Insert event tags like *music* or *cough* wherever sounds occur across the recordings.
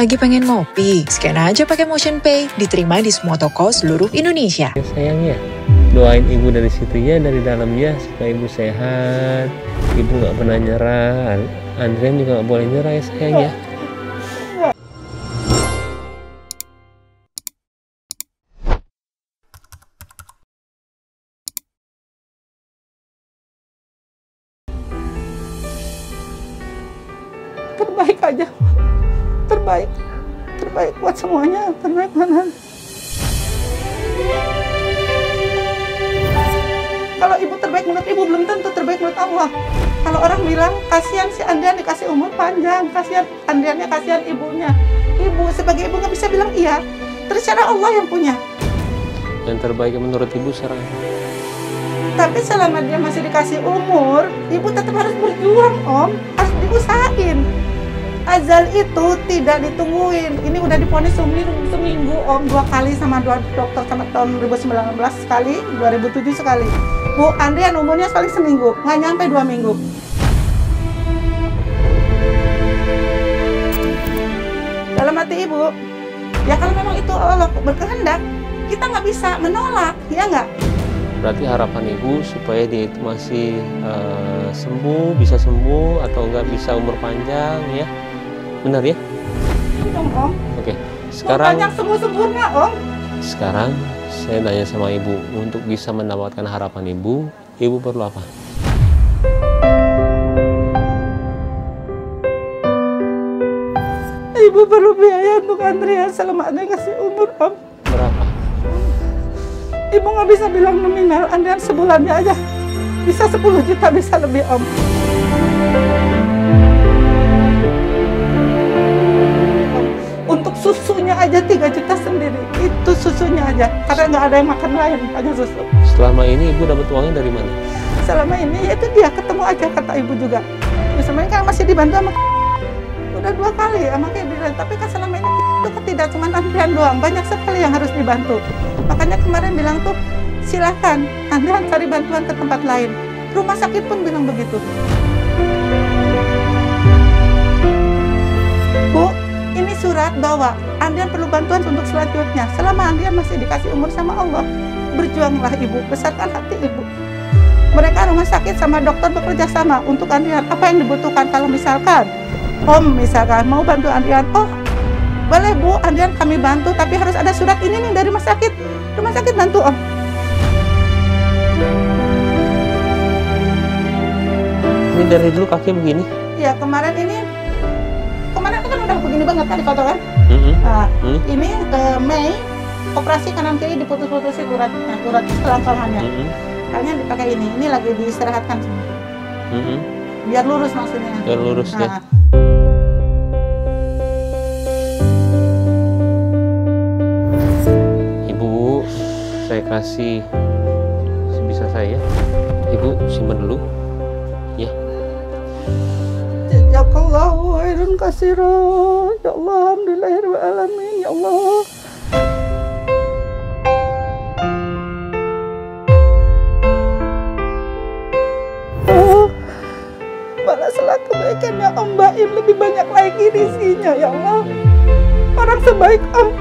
Lagi pengen ngopi? Scan aja pakai Motion Pay, diterima di semua toko seluruh Indonesia. Ya sayangnya, doain ibu dari situ ya, dari dalam ya, supaya ibu sehat. Ibu nggak pernah nyerah. Andrian juga nggak boleh nyerah ya sayang ya. terbaik aja terbaik. Terbaik buat semuanya terbaik mana kalau ibu terbaik menurut ibu belum tentu terbaik menurut Allah. Kalau orang bilang kasihan si Andrian dikasih umur panjang kasihan Andriannya kasihan ibunya. Ibu sebagai ibu nggak bisa bilang iya. Terus cara Allah yang punya. Yang terbaik menurut ibu sekarang. tapi selama dia masih dikasih umur ibu tetap harus berjuang om. Harus diusahain Azal itu tidak ditungguin. Ini udah diponis seminggu, seminggu om dua kali sama dua dokter sama tahun 2019 sekali, 2007 sekali. Bu Andrian umurnya sekali seminggu, nggak nyampe dua minggu. Dalam hati ibu, ya kalau memang itu Allah berkehendak, kita nggak bisa menolak, ya nggak? Berarti harapan ibu supaya dia itu masih eh, sembuh, bisa sembuh atau enggak bisa umur panjang ya. Benar ya? Dong om. Oke. Sekarang banyak sembuh sempurna om. sekarang saya tanya sama ibu untuk bisa mendapatkan harapan ibu, ibu perlu apa? Ibu perlu biaya untuk Andrea selama ada kasih umur om. Berapa? Ibu nggak bisa bilang nominal, Andrea sebulannya aja. Bisa 10 juta, bisa lebih om. Susunya aja 3 juta sendiri. Itu susunya aja. Karena nggak ada yang makan lain, hanya susu. Selama ini ibu dapat uangnya dari mana? Selama ini ya itu dia ketemu aja kata ibu juga. Ya, selama ini kan masih dibantu sama udah dua kali sama Kebiran. Tapi kan selama ini itu tidak cuma Andrian doang, banyak sekali yang harus dibantu. Makanya kemarin bilang tuh silahkan Andrian cari bantuan ke tempat lain. Rumah sakit pun bilang begitu. Surat bahwa Andrian perlu bantuan untuk selanjutnya. Selama Andrian masih dikasih umur sama Allah, berjuanglah ibu, besarkan hati ibu. Mereka rumah sakit sama dokter bekerja sama untuk Andrian. Apa yang dibutuhkan kalau misalkan Om misalkan mau bantu Andrian, oh boleh Bu, Andrian kami bantu, tapi harus ada surat ini nih dari rumah sakit. Rumah sakit bantu Om. Ini dari dulu kaki begini. Ya kemarin ini, begini banget kan di foto kan? Mm-mm. Nah, Hmm. ini eh, Mei operasi kanan kiri diputus-putusin urat, nah, urat selangkangannya. Mm-mm. Kayaknya dipakai ini, ini lagi diistirahatkan Mm-mm. biar lurus maksudnya. Biar lurus ya. Nah, Ibu, saya kasih sebisa saya. Ibu simpan dulu. Jazakallahu khairan kasira. Ya Allah, alhamdulillahirrahmanirrahim. Ya Allah. Balaslah kebaikannya Om Baim lebih banyak lagi rizkinya ya Allah. Orang sebaik Om,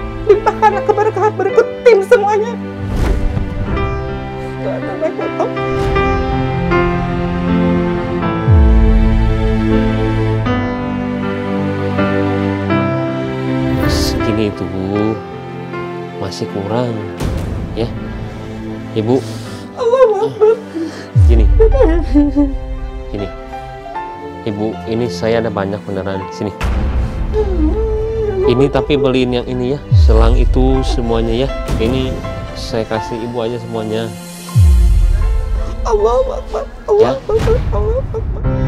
Ibu, Allah gini. Gini. Ibu, ini saya ada banyak beneran. Sini. Ini tapi beliin yang ini ya. Selang itu semuanya ya. Ini saya kasih ibu aja semuanya. Allah Akbar. Allah Ya. Akbar. Allah Akbar.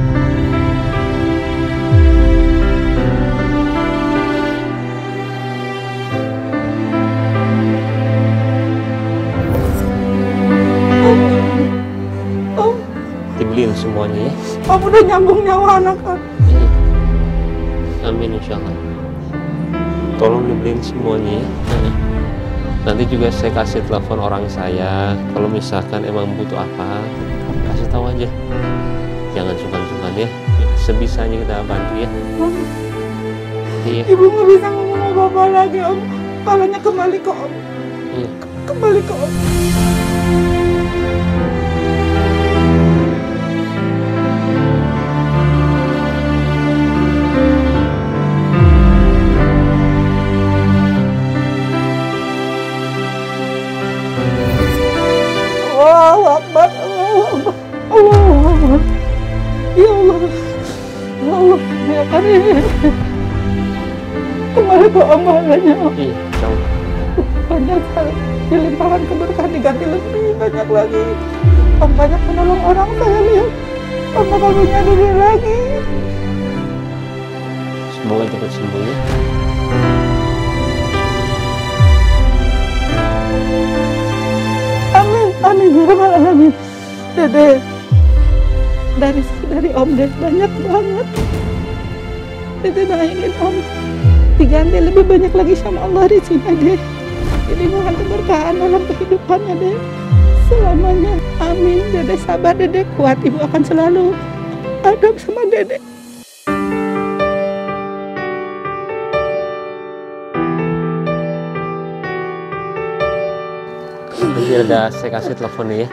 Dibeliin semuanya ya. Om udah nyambung nyawa anak kan. Iya. Amin insya Allah. Tolong dibeliin semuanya ya. Heeh. Nanti juga saya kasih telepon orang saya. Kalau misalkan emang butuh apa, kasih tahu aja. Jangan sungkan-sungkan ya. Sebisanya kita bantu ya. iya Ibu nggak bisa ngomong apa-apa lagi om. Kepalanya kembali ke om. iya Kembali ke om. Om. iya banyak sekali. Dilimpahkan keberkahan diganti lebih banyak lagi. Om banyak menolong orang saya lihat. Om bakal punya diri lagi. Semoga cepat sembuh ya. Amin amin ya rabbal alamin. Dede dari dari om deh banyak banget. Dede doain om diganti lebih banyak lagi sama Allah di sini deh jadi mohon keberkahan dalam kehidupannya deh selamanya. Amin. Dede sabar dede. Kuat ibu akan selalu ada sama dede. Nanti ada saya kasih teleponnya ya.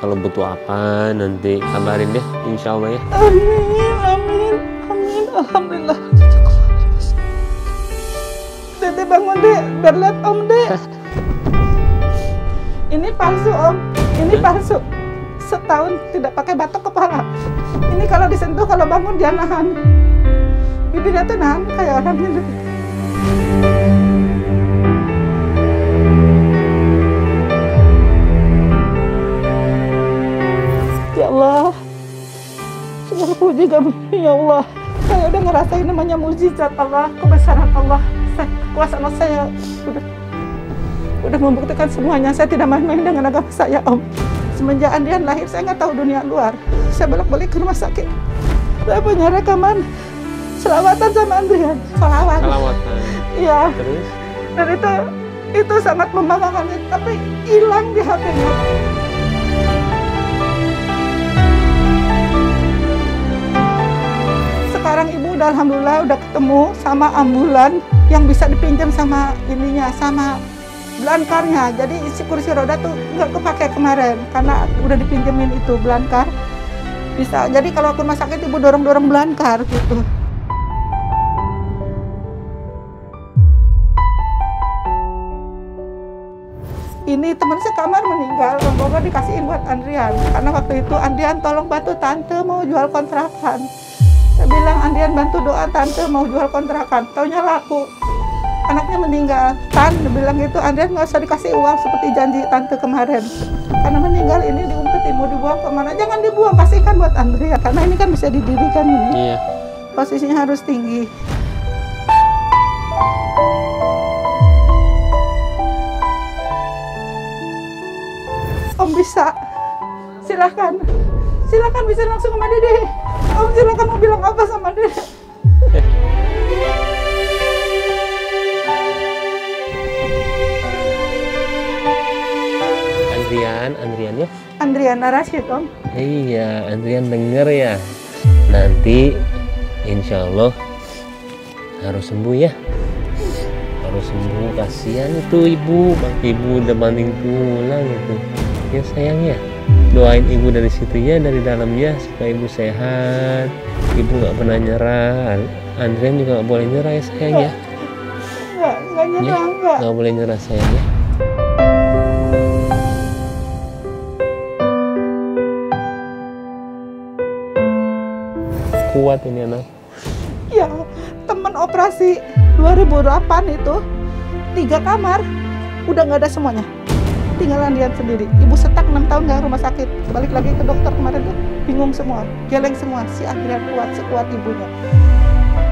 Kalau butuh apa nanti kabarin deh insya Allah ya. Amin, amin, amin, alhamdulillah. Dede bangun biar lihat om deh. Ini palsu om, ini palsu. Setahun tidak pakai batok kepala. Ini kalau disentuh, kalau bangun dia nahan. Bibirnya tuh nahan kayak orang ini. Ya Allah, Segala puji kami, ya Allah. Saya udah ngerasain namanya mujizat Allah, kebesaran Allah. Saya, kekuasaan saya udah udah membuktikan semuanya. Saya tidak main-main dengan agama saya, Om. Semenjak Andrian lahir, saya nggak tahu dunia luar. Saya bolak-balik ke rumah sakit. Saya punya rekaman selawatan sama Andrian. Selawat. salawatan Iya. terus Dan itu itu sangat membanggakan, tapi hilang di HP-nya. Sekarang ibu udah alhamdulillah udah ketemu sama ambulan yang bisa dipinjam sama ininya sama belankarnya. Jadi isi kursi roda tuh nggak kepake kemarin karena udah dipinjemin itu belankar. Bisa. Jadi kalau ke rumah sakit ibu dorong-dorong belankar gitu. ini teman sekamar meninggal, Bang dikasihin buat Andrian. Karena waktu itu Andrian tolong bantu tante mau jual kontrakan. Saya bilang Andrian bantu doa tante mau jual kontrakan. Taunya laku. Anaknya meninggal. Tan bilang gitu, Andrian nggak usah dikasih uang seperti janji tante kemarin. Karena meninggal ini diumpetin mau dibuang ke mana? Jangan dibuang, kasihkan buat Andrian. Karena ini kan bisa didirikan ini. iya Posisinya harus tinggi. Om bisa. Silakan. Silakan bisa langsung sama Dede. Om silakan mau bilang apa sama Dede. Andrian Andrian ya Andriana Rashid, Om. iya Andrian denger ya. Nanti insya Allah harus sembuh ya. Harus sembuh kasihan itu ibu. Bang ibu udah banding pulang itu. Ya sayang ya doain ibu dari situ ya dari dalamnya supaya ibu sehat ibu nggak pernah nyerah Andrian juga nggak boleh nyerah ya sayang ya Enggak, enggak Ya. nyerah, enggak. nggak boleh nyerah sayang ya kuat ini anak Ya, temen operasi 2008 itu tiga kamar udah nggak ada semuanya. Tinggal Andrian sendiri. Ibu setak 6 tahun nggak rumah sakit. Balik lagi ke dokter kemarin tuh bingung semua, geleng semua. Si Andrian kuat sekuat ibunya.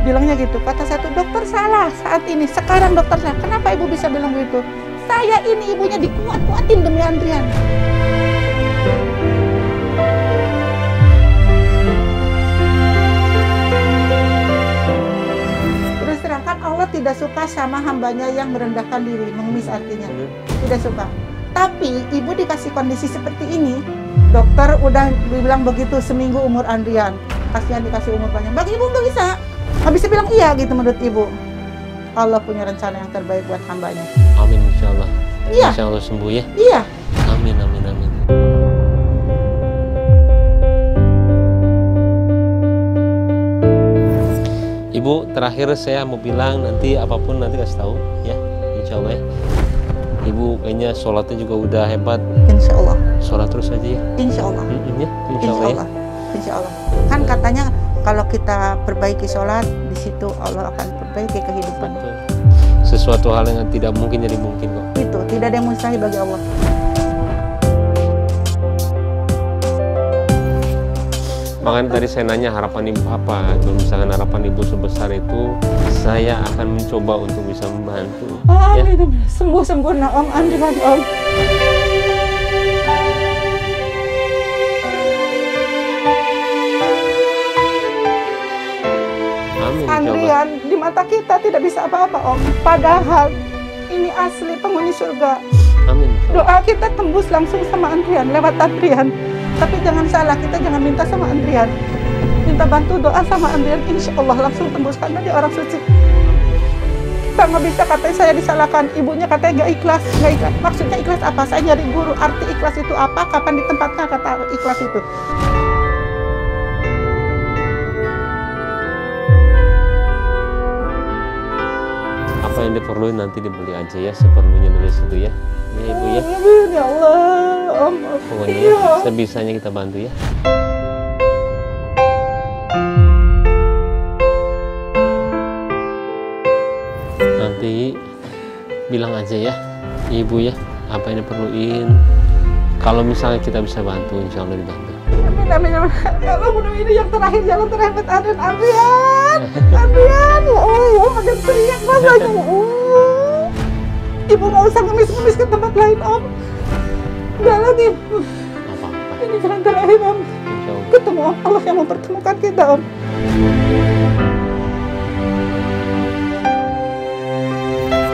Bilangnya gitu. Kata satu dokter salah saat ini. Sekarang dokter salah. Kenapa ibu bisa bilang begitu? Saya ini ibunya dikuat-kuatin demi Andrian. Terus terang kan Allah tidak suka sama hambanya yang merendahkan diri, mengemis artinya. Tidak suka. Tapi ibu dikasih kondisi seperti ini, dokter udah bilang begitu seminggu umur Andrian. Kasihan dikasih umur panjang. Bagi ibu nggak bisa. Bisa bilang iya gitu menurut ibu. Allah punya rencana yang terbaik buat hambanya. Amin insya Allah. Iya. Insya Allah sembuh ya. Iya. Amin amin amin. Ibu, terakhir saya mau bilang nanti apa pun nanti kasih tahu ya, insya Allah ya. Ibu kayaknya sholatnya juga udah hebat, Insya Allah. sholat terus aja ya. Insya Allah. Mm-mm, ya, insya Insya Allah ya. Insya Allah. Kan katanya kalau kita perbaiki sholat, di situ Allah akan perbaiki kehidupan. Betul. Sesuatu hal yang tidak mungkin jadi mungkin kok. Itu tidak ada yang mustahil bagi Allah. Makanya tadi saya nanya harapan ibu apa. Kalau misalkan harapan ibu sebesar itu, saya akan mencoba untuk bisa membantu. Ya, Amin. amin. Sembuh sempurna Om Andrian Om. amin. Andrian di mata kita tidak bisa apa-apa Om. Padahal ini asli penghuni surga. Amin. Doa kita tembus langsung sama Andrian lewat Andrian. Tapi jangan salah, kita jangan minta sama Andrian. Minta bantu doa sama Andrian, insya Allah langsung tembus karena dia orang suci. Kita nggak bisa katanya saya disalahkan, ibunya katanya nggak ikhlas, nggak ikhlas. Maksudnya ikhlas apa? Saya nyari guru, arti ikhlas itu apa? Kapan ditempatkan kata ikhlas itu? Apa yang diperluin nanti dibeli aja ya seperlunya dari situ ya. Ya ibu ya. Amin, ya Allah. Om. Pokoknya ya, sebisanya kita bantu ya. Nanti bilang aja ya, ibu ya, apa yang diperluin. Kalau misalnya kita bisa bantu, insya Allah dibantu. Amin, amin, amin. Ya Allah, mudah ini yang terakhir, jalan terakhir buat Adrian. Adrian, Adrian, ya Allah, makin teriak rasanya. Oh. Ibu nggak usah ngemis-ngemis ke tempat lain, Om. Udah lagi. Ini jalan terakhir, Om. Ketemu Allah yang mempertemukan kita, Om.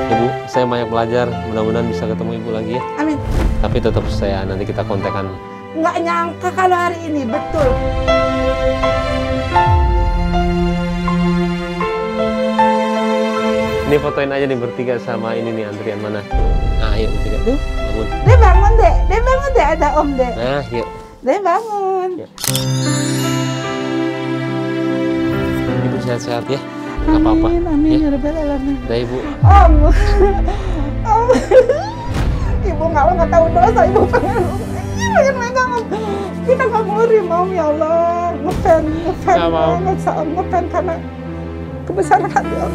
Ibu, saya banyak belajar. Mudah-mudahan bisa ketemu ibu lagi ya. Amin. Tapi tetap saya nanti kita kontekan. Nggak nyangka kalau hari ini, betul. Ini fotoin aja nih bertiga sama ini nih antrian mana. Nah, ayo bertiga. Tuh, bangun. Dia bangun, Dek. Dia bangun, Dek. Ada Om, Dek. Nah, yuk. Dia bangun. Ya. Ibu sehat-sehat ya. Nggak apa-apa. Amin, amin, Ya. ya Rabbal Alamin. Dah ibu. Om, *laughs* om, *laughs* ibu nggak nggak tahu dosa, ibu pengen, om. Kita nggak murim om ya Allah, ngefan, ngefan mau. banget sa om, ngefan karena kebesaran hati om.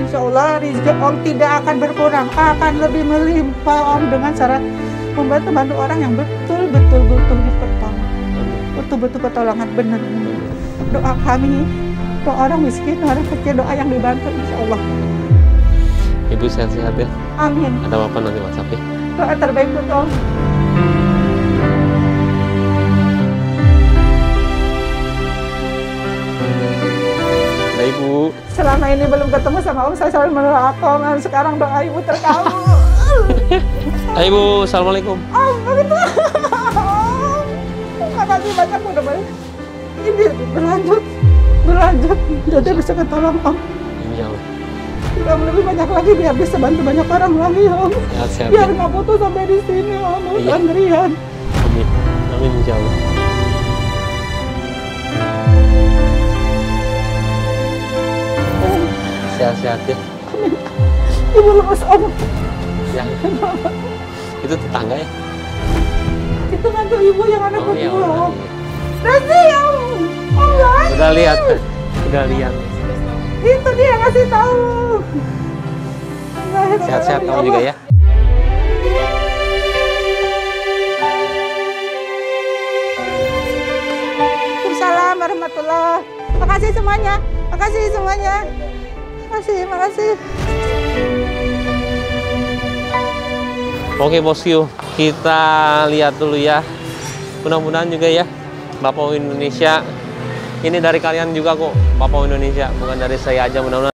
Insya Allah rezeki om tidak akan berkurang, akan lebih melimpah om dengan cara membantu-bantu orang yang betul-betul butuh pertolongan betul-betul pertolongan benar doa kami doa orang miskin orang kecil doa yang dibantu insya Allah Ibu sehat-sehat ya. amin Ada apa-apa nanti WhatsApp ya. doa terbaik buat om Dah ibu. selama ini belum ketemu sama om saya selalu mendoakan sekarang doa ibu terkabul *laughs* Dah ibu. Assalamualaikum. om begitu *laughs* om makasih banyak udah banyak ini berlanjut berlanjut jadi bisa ketolong om Insya Allah. Udah lebih banyak lagi biar bisa bantu banyak orang lagi om Sehat-sehat biar ya. nggak putus sampai di sini om Iya. Andrian Amin. Amin insya Allah. Sehat-sehat ya. ibu lemes om Ya. Itu tetangga ya. itu mantu ibu yang anak Oh, ya berdua Allah. om Desi om om lain Udah lihat. Udah lihat. itu dia ngasih tahu Sehat-sehat kamu juga ya. Waalaikumsalam warahmatullah. Makasih semuanya. Makasih semuanya. Makasih, makasih. Oke bosku, kita lihat dulu ya. Mudah-mudahan juga ya, Bapak Indonesia. Ini dari kalian juga kok, Bapak Indonesia. Bukan dari saya aja, mudah-mudahan